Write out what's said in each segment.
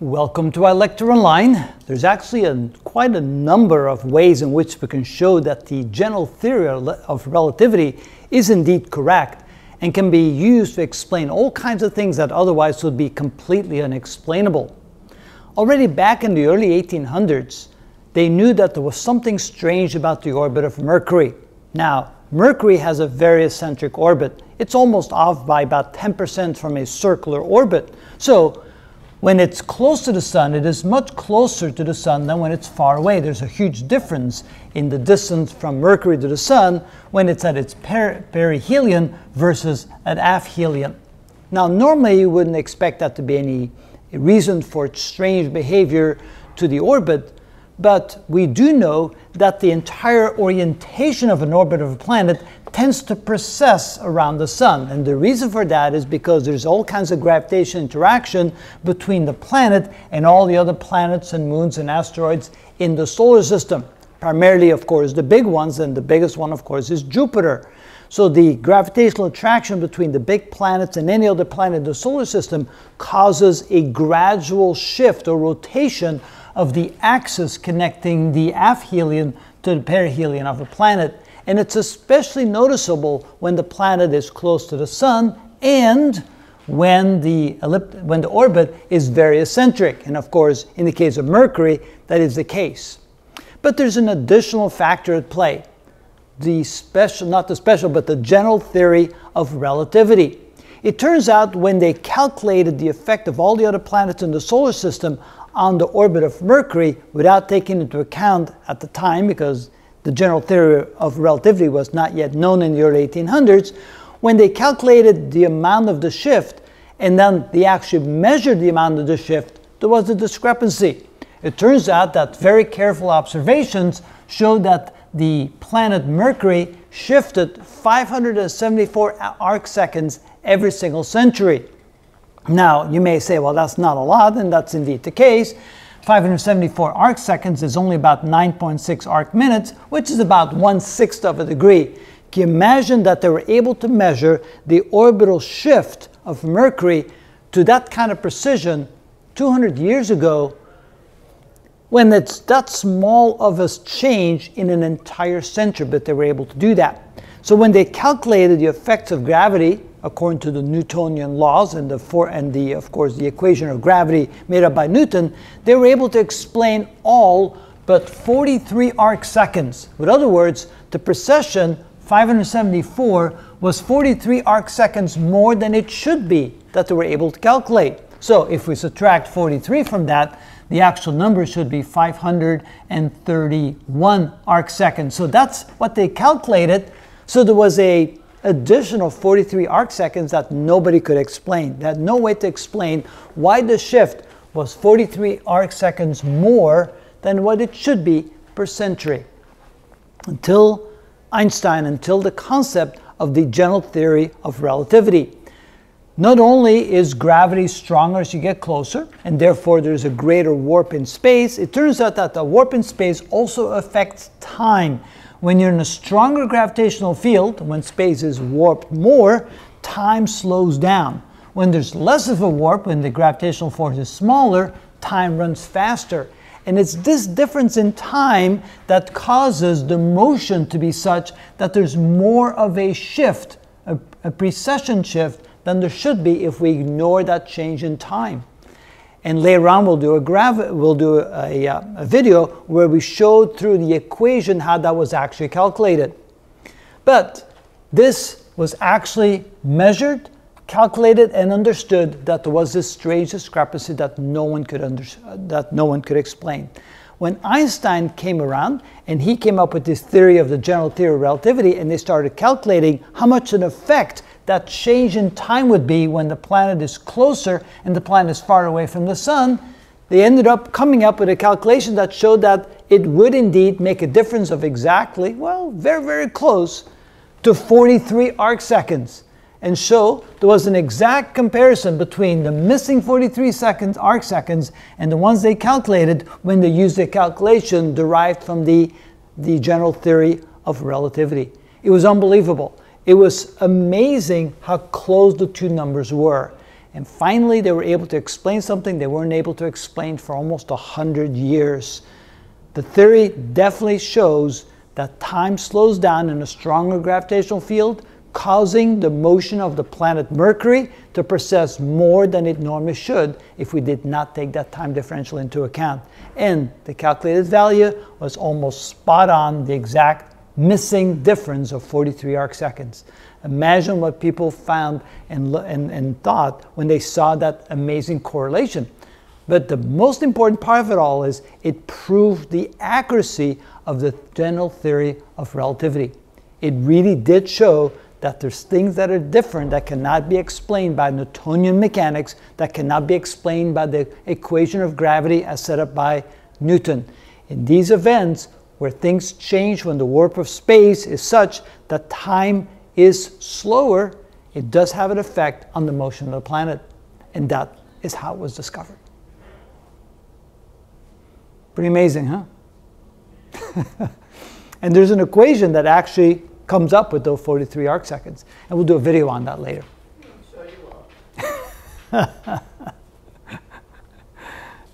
Welcome to iLecture Online. There's actually a, quite a number of ways in which we can show that the general theory of relativity is indeed correct and can be used to explain all kinds of things that otherwise would be completely unexplainable. Already back in the early 1800s, they knew that there was something strange about the orbit of Mercury. Now, Mercury has a very eccentric orbit. It's almost off by about 10% from a circular orbit. So when it's close to the sun, it is much closer to the sun than when it's far away. There's a huge difference in the distance from Mercury to the sun when it's at its per- perihelion versus at aphelion. Now, normally you wouldn't expect that to be any reason for strange behavior to the orbit, but we do know that the entire orientation of an orbit of a planet tends to precess around the sun. And the reason for that is because there's all kinds of gravitational interaction between the planet and all the other planets and moons and asteroids in the solar system. Primarily, of course, the big ones, and the biggest one, of course, is Jupiter. So the gravitational attraction between the big planets and any other planet in the solar system causes a gradual shift or rotation of the axis connecting the aphelion to the perihelion of a planet. And it's especially noticeable when the planet is close to the sun and when the, ellipt- when the orbit is very eccentric. And of course, in the case of Mercury, that is the case. But there's an additional factor at play the special, not the special, but the general theory of relativity. It turns out when they calculated the effect of all the other planets in the solar system on the orbit of Mercury without taking into account at the time, because the general theory of relativity was not yet known in the early 1800s, when they calculated the amount of the shift and then they actually measured the amount of the shift, there was a discrepancy. It turns out that very careful observations showed that the planet Mercury shifted 574 arc seconds every single century. Now, you may say, well, that's not a lot, and that's indeed the case. 574 arc seconds is only about 9.6 arc minutes, which is about one sixth of a degree. Can you imagine that they were able to measure the orbital shift of Mercury to that kind of precision 200 years ago when it's that small of a change in an entire century, but they were able to do that. So when they calculated the effects of gravity according to the Newtonian laws and the for, and the of course the equation of gravity made up by Newton, they were able to explain all but 43 arc seconds. In other words, the precession 574 was 43 arc seconds more than it should be that they were able to calculate. So if we subtract 43 from that, the actual number should be 531 arc seconds. So that's what they calculated. So there was a additional 43 arc seconds that nobody could explain. Had no way to explain why the shift was 43 arc seconds more than what it should be per century. Until Einstein, until the concept of the general theory of relativity. Not only is gravity stronger as you get closer, and therefore there's a greater warp in space, it turns out that the warp in space also affects time. When you're in a stronger gravitational field, when space is warped more, time slows down. When there's less of a warp, when the gravitational force is smaller, time runs faster. And it's this difference in time that causes the motion to be such that there's more of a shift, a, a precession shift, than there should be if we ignore that change in time. And later on, we'll do a grav- we'll do a, a, uh, a video where we showed through the equation how that was actually calculated. But this was actually measured, calculated, and understood that there was this strange discrepancy that no one could under- that no one could explain. When Einstein came around and he came up with this theory of the general theory of relativity, and they started calculating how much an effect that change in time would be when the planet is closer and the planet is far away from the sun, they ended up coming up with a calculation that showed that it would indeed make a difference of exactly, well, very, very close to 43 arc seconds. And so there was an exact comparison between the missing 43 seconds, arc seconds, and the ones they calculated when they used a calculation derived from the, the general theory of relativity. It was unbelievable. It was amazing how close the two numbers were. And finally, they were able to explain something they weren't able to explain for almost 100 years. The theory definitely shows that time slows down in a stronger gravitational field, causing the motion of the planet Mercury to precess more than it normally should if we did not take that time differential into account. And the calculated value was almost spot on, the exact missing difference of 43 arc seconds. Imagine what people found and, and, and thought when they saw that amazing correlation. But the most important part of it all is it proved the accuracy of the general theory of relativity. It really did show that there's things that are different that cannot be explained by Newtonian mechanics, that cannot be explained by the equation of gravity as set up by Newton. In these events, where things change when the warp of space is such that time is slower, it does have an effect on the motion of the planet. And that is how it was discovered. Pretty amazing, huh? and there's an equation that actually comes up with those 43 arc seconds. And we'll do a video on that later. Sure you will.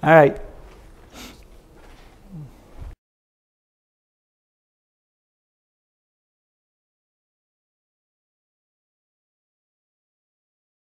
All right.